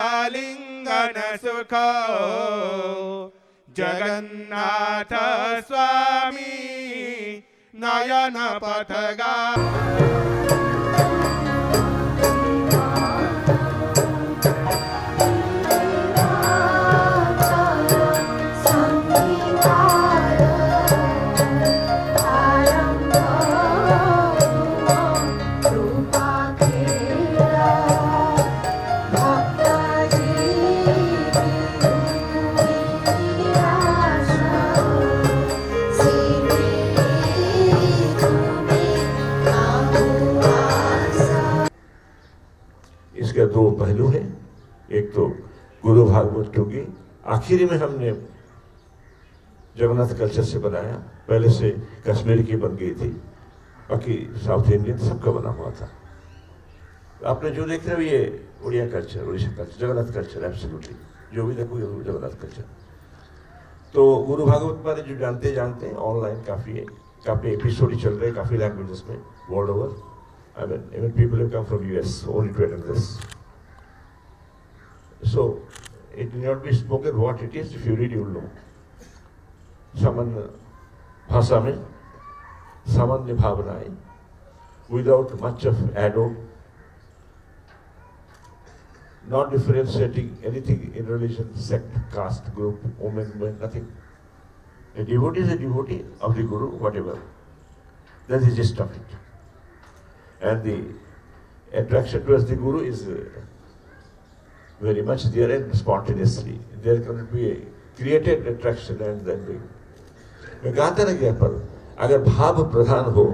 आलिङ्गन सुख जगन्नाथ स्वामी नयन पथगा इसके आखिरी में हमने जगन्नाथ कल्चर से बनाया। पहले से कश्मीर की बन गई थी। बाकी साउथ इंडियन सबका बना हुआ था। आपने जो देख रहे हो ये Odia culture Odisha culture Jagannath culture absolutely जो भी देखो जगन्नाथ कल्चर। तो गुरु भागवत बारे जो जानते जानते हैं ऑनलाइन काफ़ी है। काफ़ी एपिसोड ही चल रहे हैं काफ़ी लैंग्वेजेस में world over I mean even people come from US only to attend this. So, it need not be spoken what it is. If you read, you will know. सामान्य भाषा में सामान्य भावनाएं without much of ado, not differentiating anything in religion, sect, caste, group, woman, men, nothing. A devotee is a devotee of the Guru, whatever. That is the gist of it. And the attraction towards the Guru is uh, very much there and spontaneously. There cannot be created attraction and then we. मैं कहता ना यहाँ पर अगर भाव प्रधान हो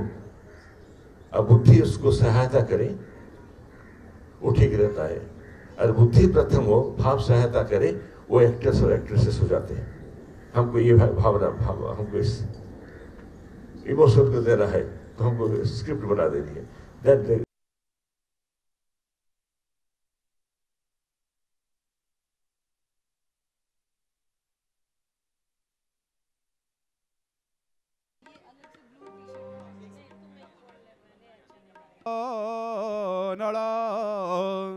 और बुद्धि उसको सहायता करे, वो ठीक रहता है और बुद्धि प्रथम हो, भाव सहायता करे, वो एक्टर्स और एक्ट्रेसेस हो जाते हैं हमको ये भावना, भाव, हमको इस इमोशन को देना है तो हमको स्क्रिप्ट बना देनी है That नळ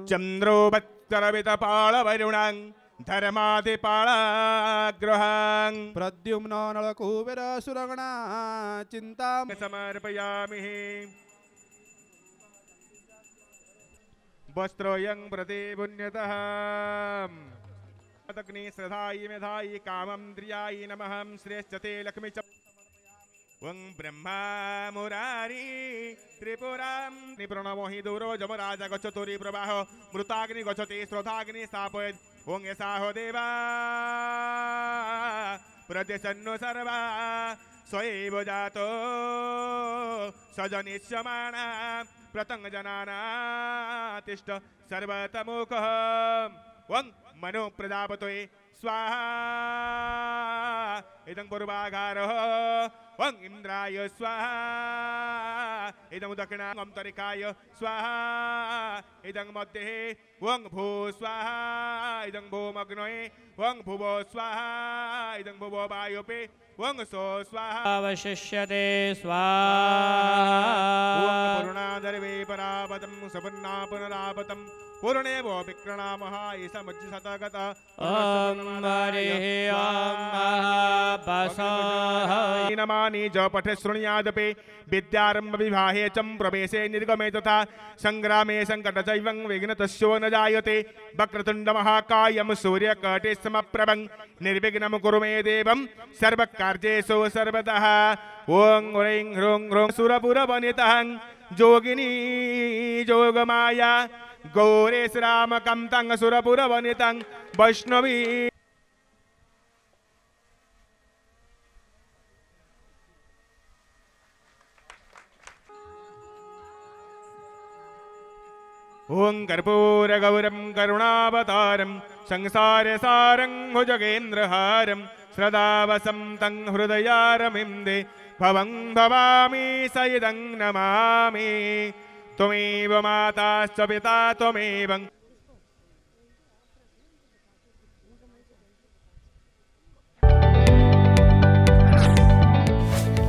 चन्द्रोपत्तरवितपाळवरुणां धर्मादिपाळाग्रहां प्रद्युम्न नळकुबेर सुरगणा चिन्ता समर्पयामि। वस्त्रोऽयं प्रति पुण्यतः। मेधायि कामं नमः। श्रेष्ठते लक्ष्मी वं ब्रह्मा मुरारी, त्रिपुरां निप्रणमो हि दूरो जमराज गच्छतुरि प्रवाह, मृताग्नि गच्छति, श्रोताग्नि स्थापयत्। ॐ यसा हो देवा प्रत्यसन्नो सर्वा, स्वैव जातो, सजनिष्यमाणा प्रतङ्गजनाना तिष्ठ सर्वतमुखः। वं मनो प्रजापतये। स्वाहा इदं पूर्वाघारः वं इन्द्राय स्वाहा इदं दक्षिणाङ्गं तरिकाय स्वाहा इदं मध्ये वं भू स्वाहा इदं भूमग्नये वं भुवो स्वाहा इदं भुवो वायुपे वं सो स्वाहा अवशिष्यते ॐ स्वाहा परापतं सपन्ना पुनरापतं पूर्णे वो विक्रणामः ईशमज्ज शतगत ॐ हरिः ॐ महापसः नमानि च पठ शृणुयादपि विद्यारम्भ विवाहे च प्रवेशे निर्गमे तथा सङ्ग्रामे सङ्कट चैवं विघ्नतस्यो न जायते। वक्रतुंड वक्रतुण्डमहाकायं सूर्यकटे समप्रभं निर्विघ्नं कुरु मे देवं सर्वकार्येषु सर्वतः। ॐ ह्रीं ह्रूं ह्रूं सुरपुरवनितः। जोगिनी जोगमाया गौरेश रामकं तं सुरपुरवनितं वैष्णवी। ॐ कर्पूरगौरं करुणावतारं संसारसारं भुजगेन्द्रहारं सदा वसन्तं हृदयारमिन्दे भवं भवामि सैदं नमामि। त्वमेव माताश्च पिता त्वमेव